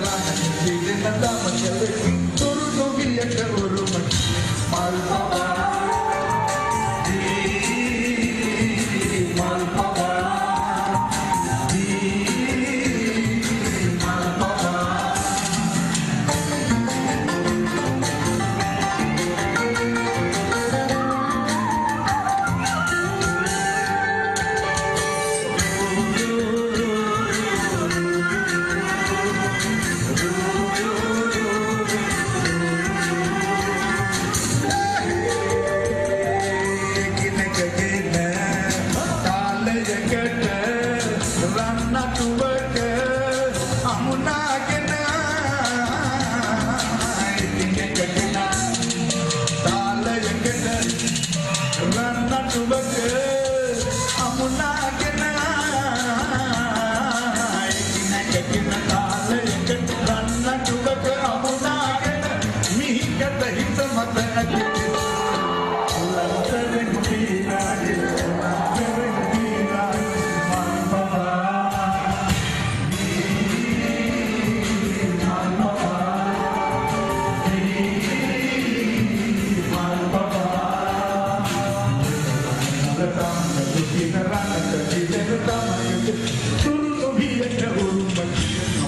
Thank you. partout. Thank you.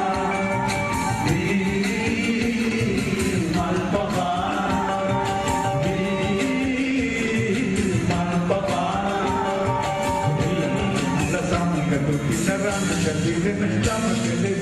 Dame que le